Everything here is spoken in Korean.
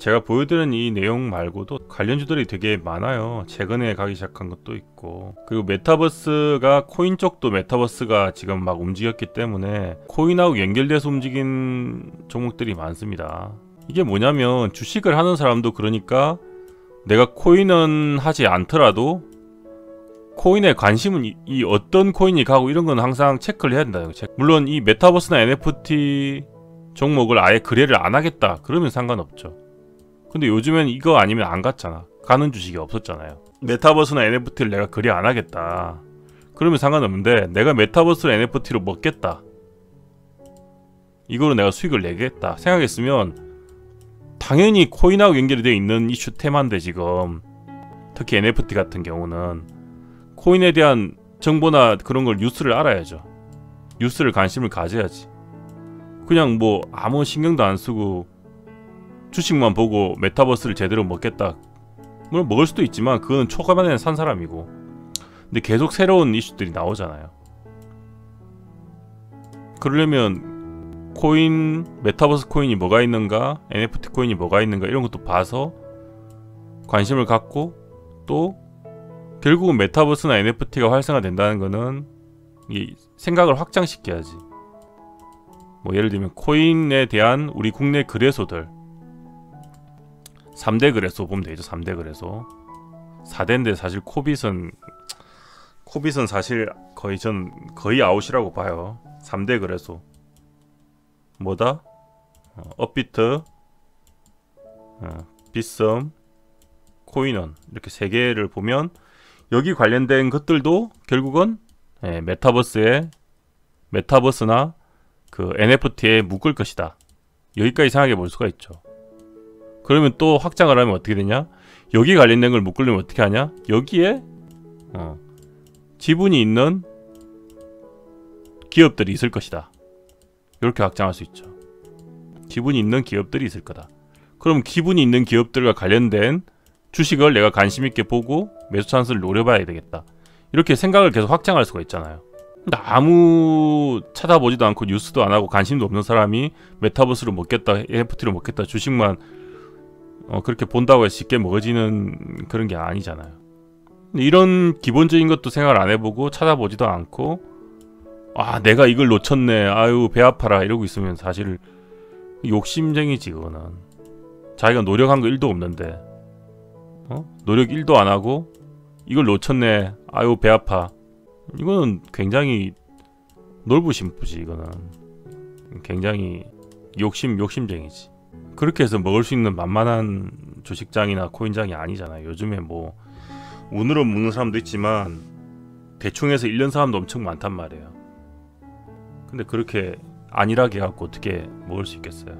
제가 보여드린 이 내용 말고도 관련주들이 되게 많아요. 최근에 가기 시작한 것도 있고 그리고 메타버스가 코인 쪽도 메타버스가 지금 막 움직였기 때문에 코인하고 연결돼서 움직인 종목들이 많습니다. 이게 뭐냐면 주식을 하는 사람도 그러니까 내가 코인은 하지 않더라도 코인에 관심은 이, 이 어떤 코인이 가고 이런 건 항상 체크를 해야 된다. 물론 이 메타버스나 NFT 종목을 아예 거래를 안 하겠다. 그러면 상관없죠. 근데 요즘엔 이거 아니면 안 갔잖아. 가는 주식이 없었잖아요. 메타버스나 NFT를 내가 거래 안 하겠다. 그러면 상관없는데 내가 메타버스를 NFT로 먹겠다. 이거로 내가 수익을 내겠다 생각했으면 당연히 코인하고 연결이 되어 있는 이슈 테마인데 지금 특히 NFT 같은 경우는 코인에 대한 정보나 그런 걸 뉴스를 알아야죠. 뉴스를 관심을 가져야지. 그냥 뭐 아무 신경도 안 쓰고 주식만 보고 메타버스를 제대로 먹겠다. 물론 먹을 수도 있지만 그거는 초반에는 산 사람이고. 근데 계속 새로운 이슈들이 나오잖아요. 그러려면 코인, 메타버스 코인이 뭐가 있는가, NFT 코인이 뭐가 있는가 이런 것도 봐서 관심을 갖고 또 결국은 메타버스나 NFT가 활성화된다는 거는 이 생각을 확장시켜야지. 뭐 예를 들면 코인에 대한 우리 국내 거래소들 3대 거래소 보면 되죠. 3대 거래소. 4대인데 사실 코빗은 코빗은 사실 거의 전 거의 아웃이라고 봐요. 3대 거래소. 뭐다? 어, 업비트, 어, 빗썸, 코인원 이렇게 세 개를 보면 여기 관련된 것들도 결국은 예, 메타버스에 메타버스나 그 NFT에 묶을 것이다. 여기까지 생각해 볼 수가 있죠. 그러면 또 확장을 하면 어떻게 되냐? 여기 관련된 걸 묶으려면 어떻게 하냐? 여기에 어, 지분이 있는 기업들이 있을 것이다. 이렇게 확장할 수 있죠. 지분이 있는 기업들이 있을 거다. 그럼 기분이 있는 기업들과 관련된 주식을 내가 관심 있게 보고 매수 찬스를 노려봐야 되겠다. 이렇게 생각을 계속 확장할 수가 있잖아요. 근데 아무 찾아보지도 않고 뉴스도 안 하고 관심도 없는 사람이 메타버스로 먹겠다, NFT로 먹겠다, 주식만 어, 그렇게 본다고 쉽게 먹어지는 그런 게 아니잖아요. 이런 기본적인 것도 생각을 안 해보고 찾아보지도 않고 아 내가 이걸 놓쳤네. 아유 배 아파라. 이러고 있으면 사실 욕심쟁이지 그거는. 자기가 노력한 거 1도 없는데 어? 노력 1도 안 하고 이걸 놓쳤네. 아유 배 아파. 이거는 굉장히 놀부심 부지 이거는. 굉장히 욕심 욕심쟁이지 그렇게 해서 먹을 수 있는 만만한 주식장이나 코인장이 아니잖아요. 요즘에 뭐 운으로 먹는 사람도 있지만 대충 해서 1년 사람도 엄청 많단 말이에요. 근데 그렇게 안일하게 갖고 어떻게 먹을 수 있겠어요